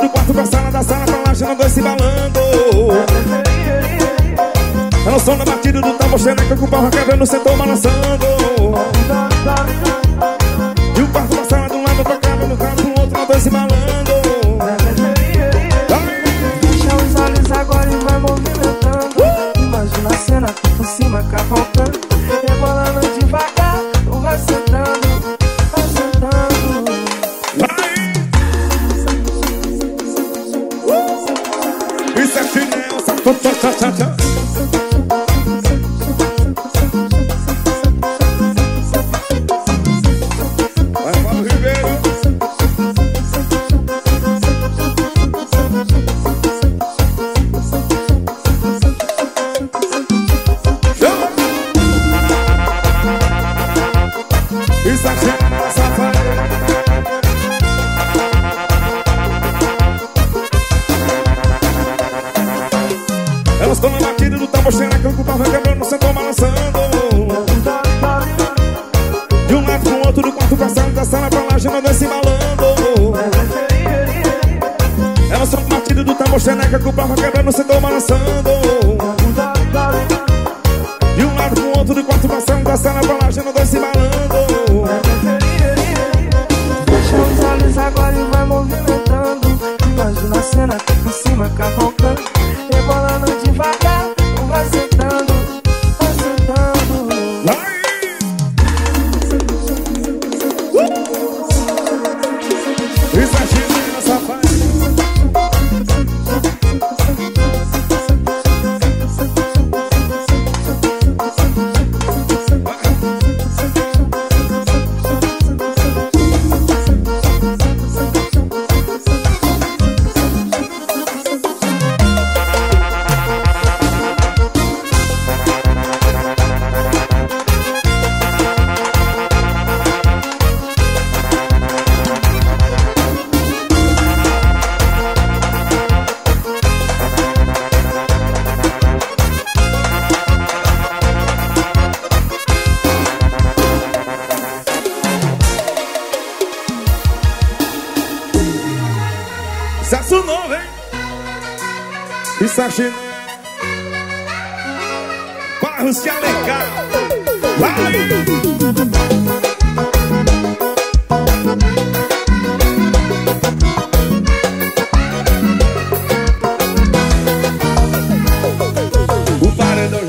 do quarto pra sala, da sala pra laje, não dois se balando. É o som da batida do tambor, xereca com o pau no setor balançando.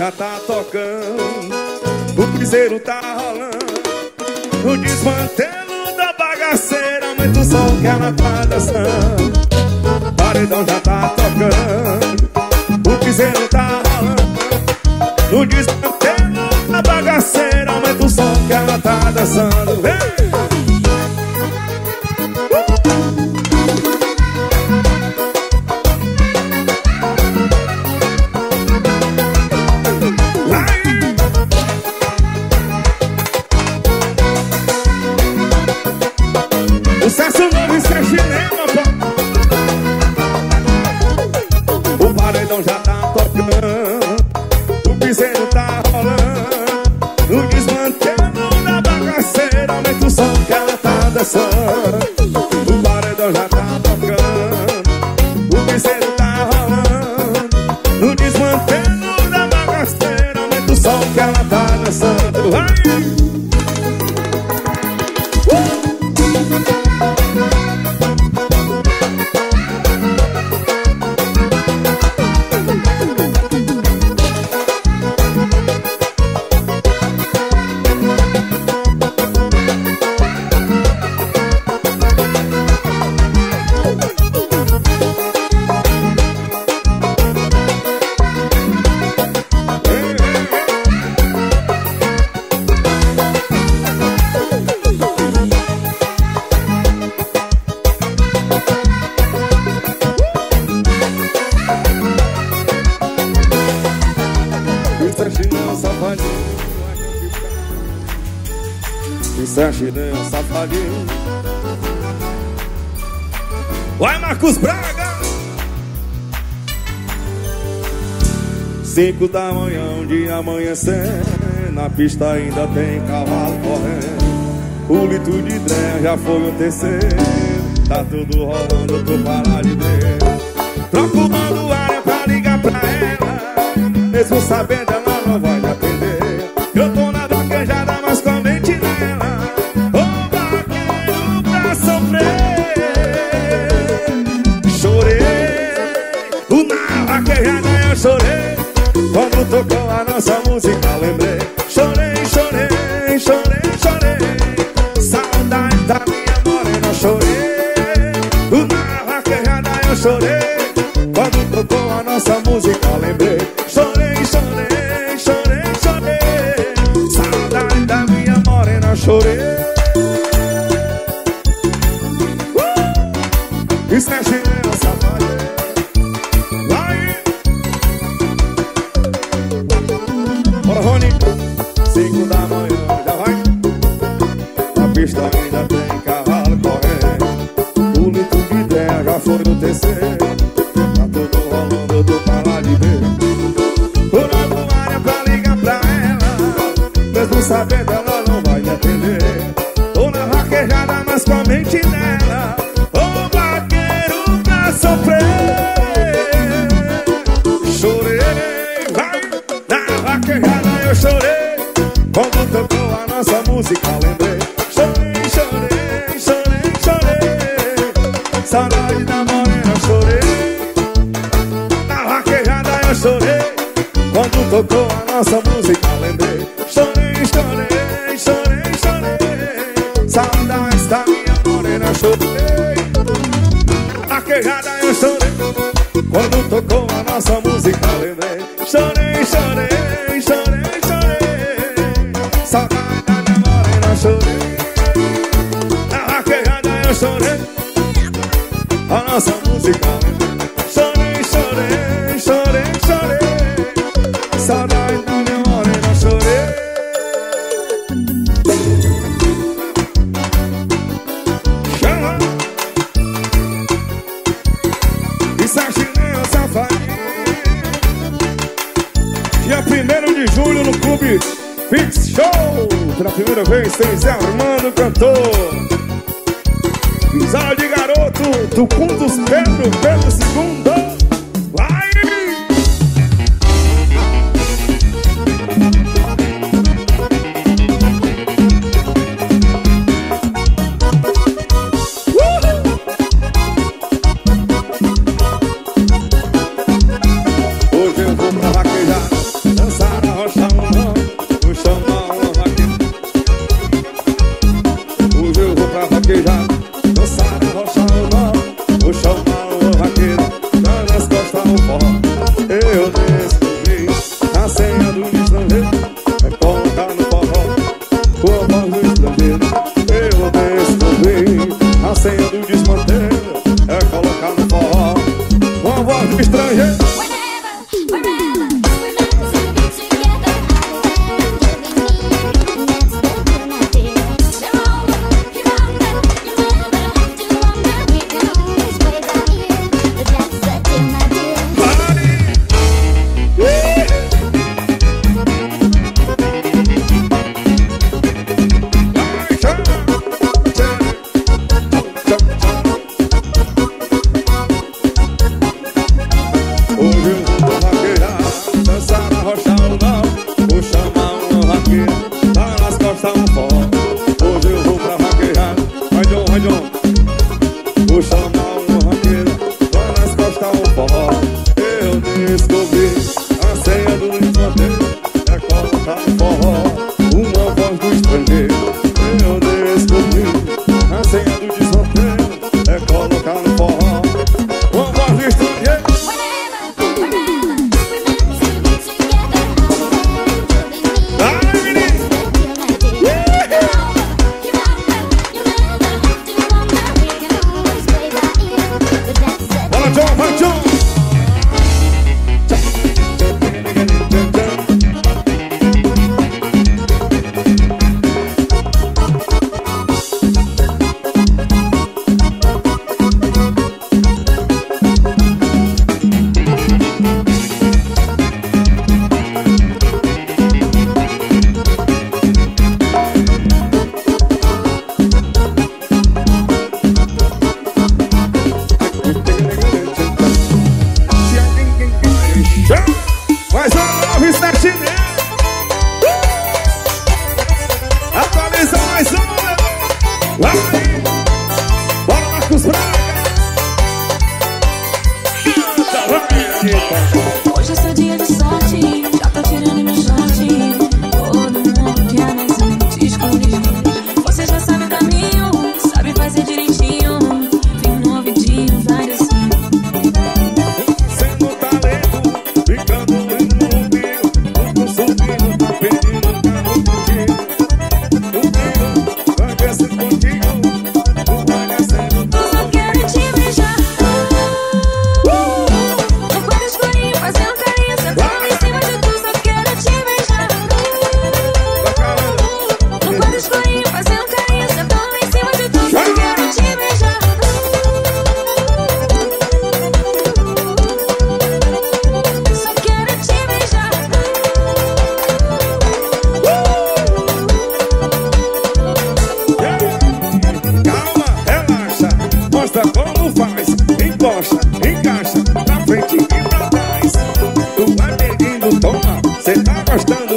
já tá tocando, o piseiro tá rolando, o desmantelo da bagaceira, aumenta o som que ela tá dançando. Paredão já tá tocando, o piseiro tá rolando, o desmantelo da bagaceira, aumenta o som que ela tá dançando. Ei! Hey! amanhecendo Na pista ainda tem cavalo correndo. O litro de trem já foi o terceiro. Tá tudo rolando, eu tô parado de ver Troco o mando área pra ligar pra ela. Mesmo sabendo ela não vai me atender. Eu tô na vaquejada, mas com a mente nela. Ô vaqueiro pra sofrer. Chorei, na vaquejada eu chorei. Quando tocou foi no terceiro Tá todo mundo eu tô pra lá de ver área pra ligar pra ela Mesmo sabendo vem 3 0 do. afastando.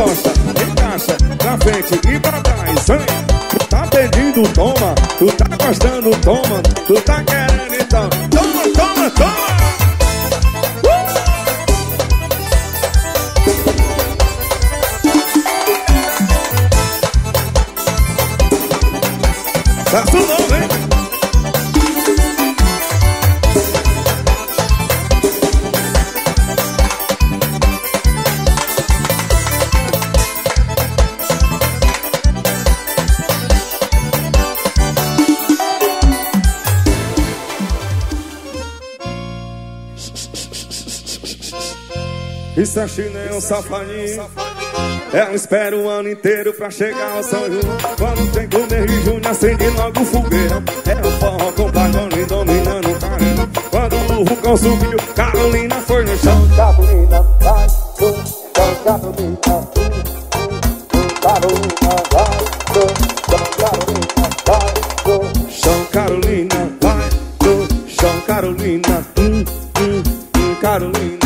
gosta, encaixa, pra frente e pra trás. Hein? Tá pedindo, toma, tu tá gostando, toma, tu tá querendo. China é um safadinho. Ela espera o ano inteiro pra chegar ao São João. Quando tem mês de junho acende logo o fogueirão É o forró com pagode dominando o caramba Quando o vulcão subiu, Carolina foi no chão. Carolina vai do chão, Carolina Carolina vai chão, Carolina vai do chão Carolina vai do chão, Carolina Carolina Carolina,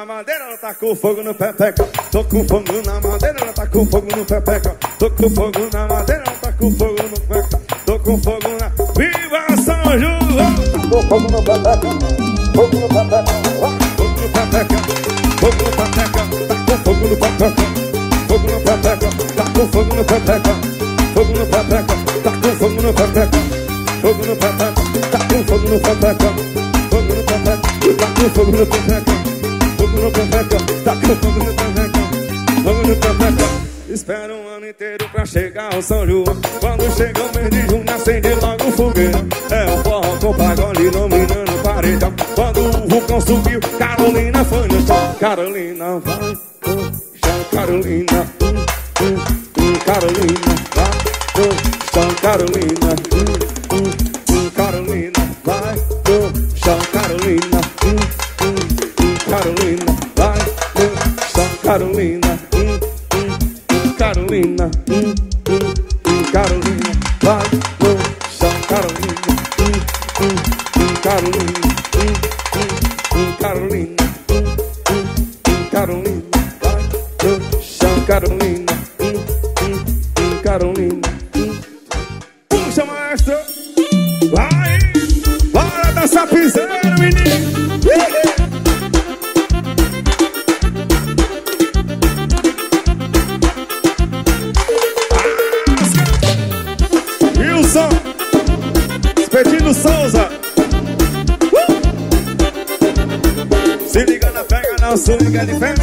na madeira, ela tá com fogo no pepeca. Tô com fogo na madeira, ela tá com fogo no pepeca. Tô com fogo na madeira, ela tá com fogo no pepeca. Tô com fogo na. Viva São João! Tô com fogo no pepeca, fogo no pepeca. Fogo no pepeca, fogo no pepeca. Tá com fogo no pepeca, fogo no pepeca. Tá com fogo no pepeca, fogo no pepeca. Tá com fogo no pepeca fogo no pepeca, tá com fogo no pepeca, fogo no pepeca, tá com fogo no pepeca, no pepeca, tá fogo no pepeca, fogo no pepeca. Espera um ano inteiro pra chegar ao São João. Quando chega o mês de junho, acende logo o fogueirão É o forró com pagode dominando o paredão Quando o vulcão subiu, Carolina foi no chão. Carolina vai no chão, Carolina hum, hum, hum, Carolina vai no chão, Carolina Expedino Souza. Uh! Se liga na pega, não se liga de fé.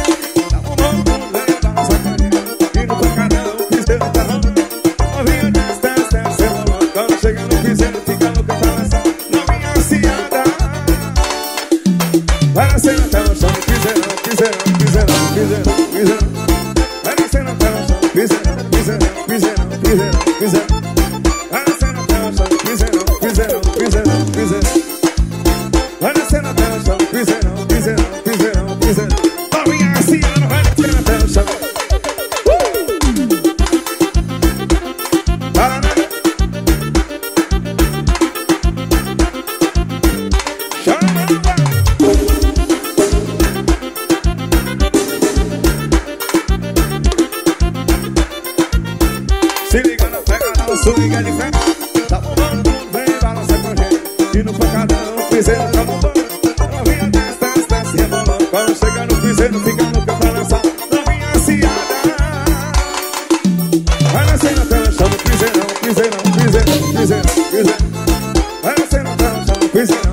piseiro, tá a banho Novinha desce, desce, desce, rebolando Quando chega no piseiro, fica no canto pra lançar Novinha aciada Vai nascer na tela, chama o piseirão, piseirão, piseirão, piseirão, piseirão. Vai nascer na tela, chama o piseirão.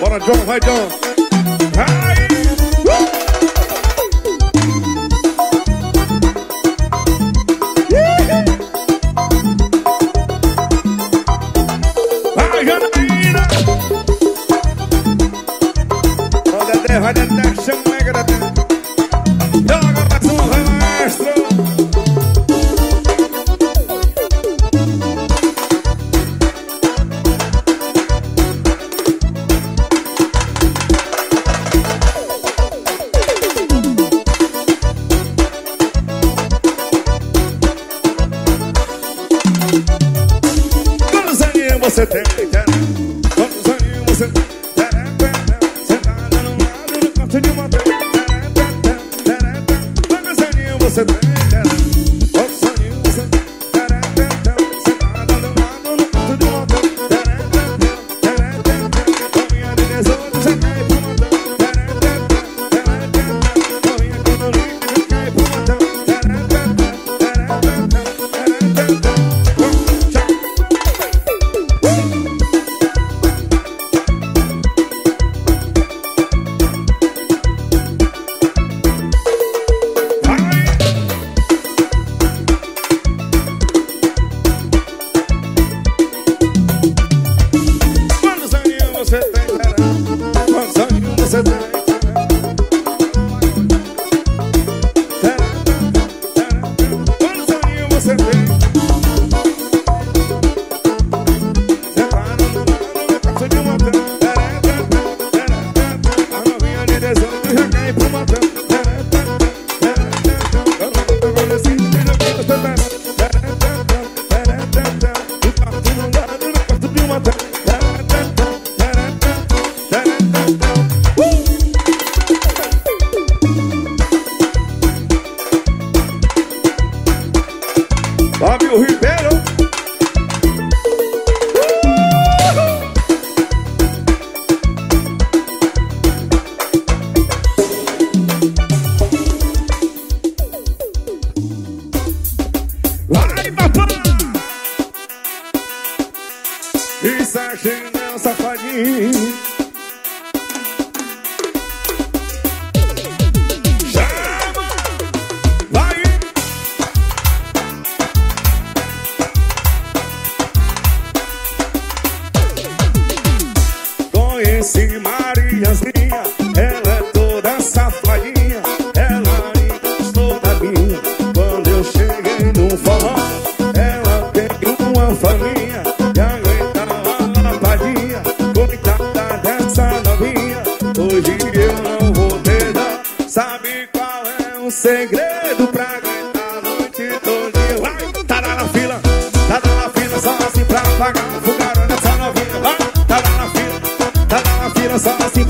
Bora, John, vai, John. Vai!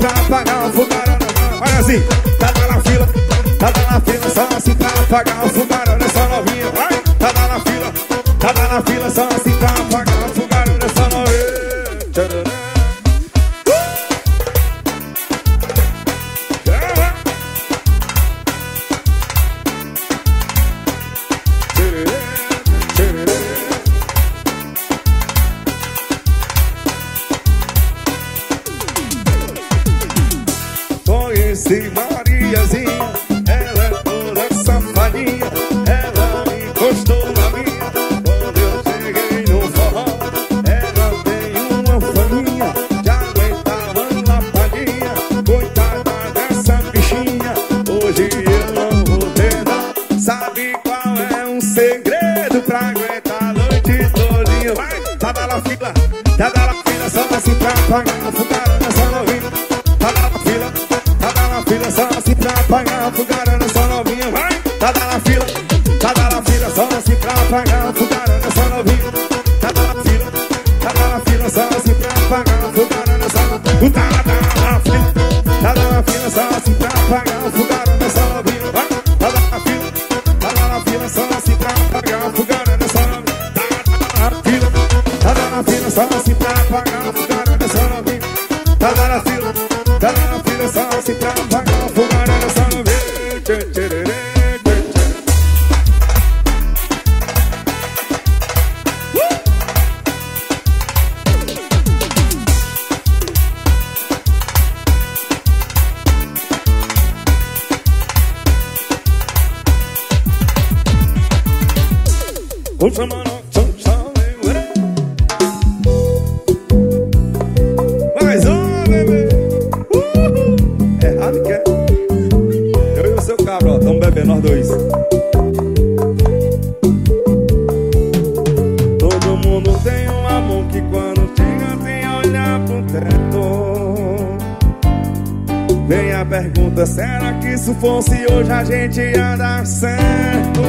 pra apagar o fumarão. Olha assim, tá na fila, tá na fila Só assim pra apagar o fumarão. Nessa novinha. na fila Tá da fila, só nasce pra apanhar Fugarana, nessa novinha Tá da fila, tá na fila, só nasce pra apanhar Fugarana, é só novinha, vai! Tá da fila, tá da fila, só nasce pra apanhar Fugarana, nessa novinha Tá na fila, tá da fila, só nasce pra apanhar Fugarana, nessa é novinha será que isso fosse hoje a gente ia dar certo?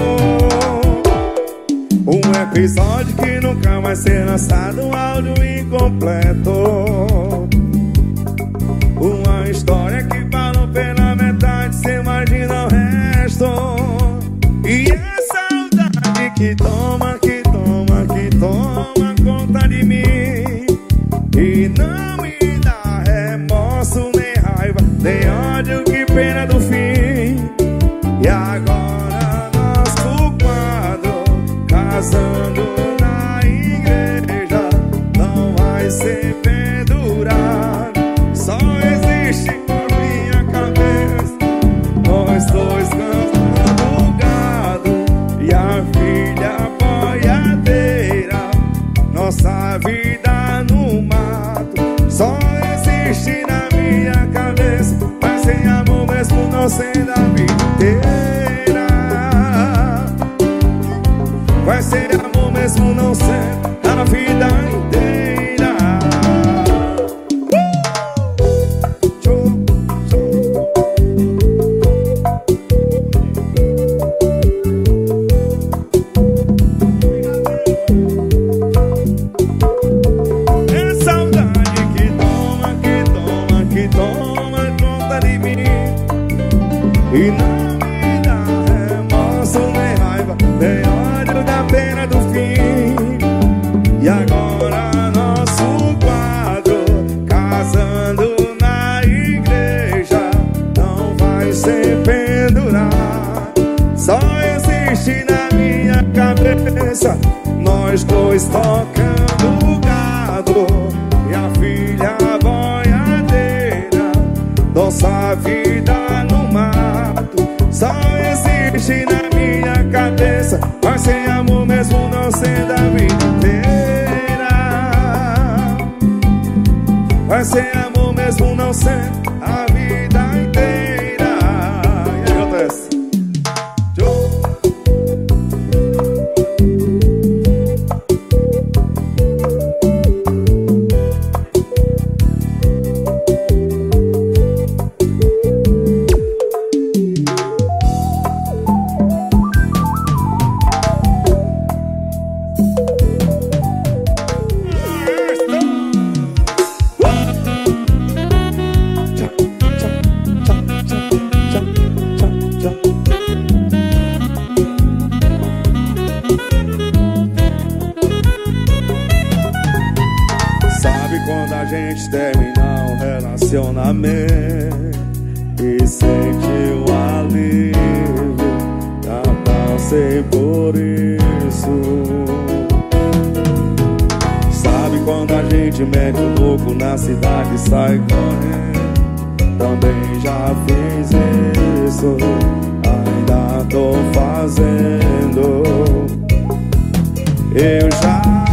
Um episódio que nunca vai ser lançado, um áudio incompleto. Existe na minha cabeça Nós dois tocando gado E a filha boiadeira Nossa vida no mato Só existe na minha cabeça Mas sem amor mesmo não sendo a vida inteira Mas sem amor mesmo não sendo quando a gente termina um relacionamento e sente o alívio? Já passei por isso. Sabe quando a gente mete o louco na cidade e sai correndo? Também já fiz isso, ainda tô fazendo. Eu já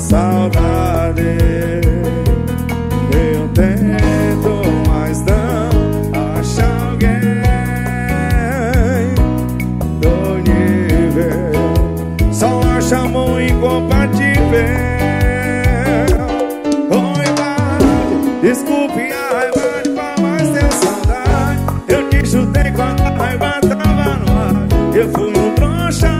saudade. Eu tento, mas não acho alguém do nível. Só acho amor incompatível. Oi, Bárbara, desculpe a raiva de palmas, tenho saudade. Eu te chutei quando a raiva tava no ar. Eu fui um trouxa,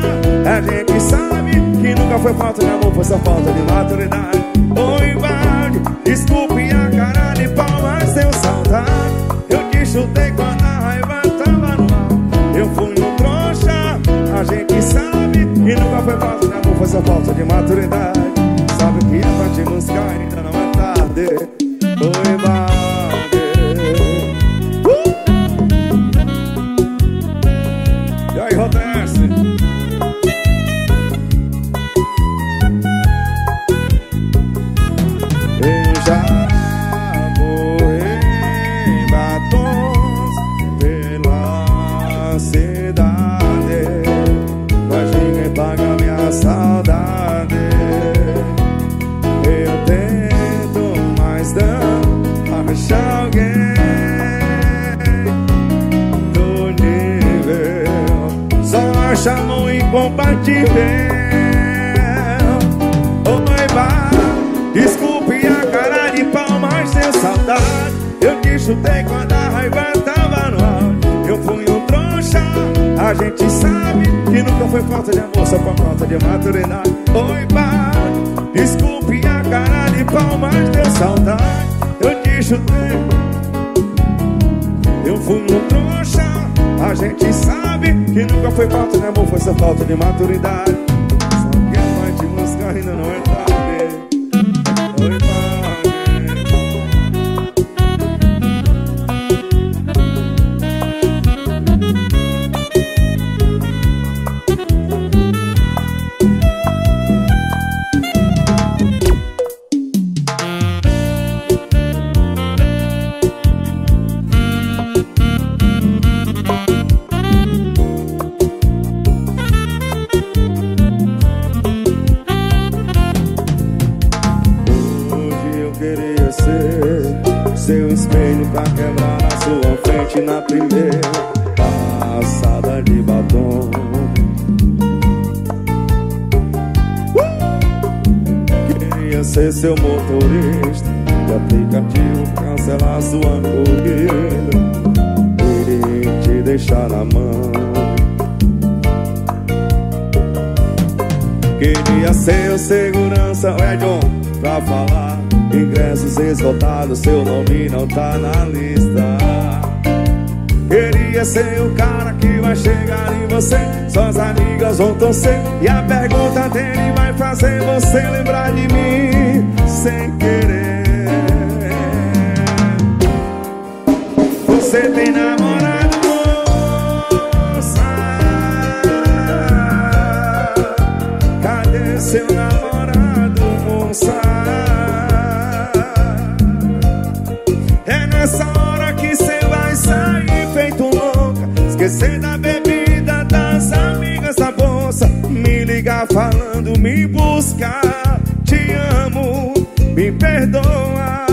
a gente sabe Que nunca foi falta de amor, foi só falta de maturidade. Oi, Valde, desculpe a cara de palmas, tenho saudade. Eu te chutei quando a raiva tava no ar. Eu fui um trouxa, a gente sabe Que nunca foi falta de amor, foi só falta de maturidade. Sabe que é pra te amor incompatível Oi, vá, desculpe a cara de pau, mas tenho saudade. Chutei quando a raiva tava no ar Eu fui um trouxa A gente sabe que nunca foi falta de amor Só por falta de maturidade. Oi, pai Desculpe a cara de pau, mas deu saudade. Eu te chutei. Eu fui um trouxa A gente sabe que nunca foi falta de amor Foi só falta de maturidade seu motorista De aplicativo cancelar sua corrida. E te deixar na mão. Queria ser o segurança, é John, pra falar Ingressos esgotados, seu nome não tá na lista. Queria ser o cara que vai chegar em você. Suas amigas vão torcer E a pergunta dele vai fazer você lembrar de mim. Sem querer me perdoa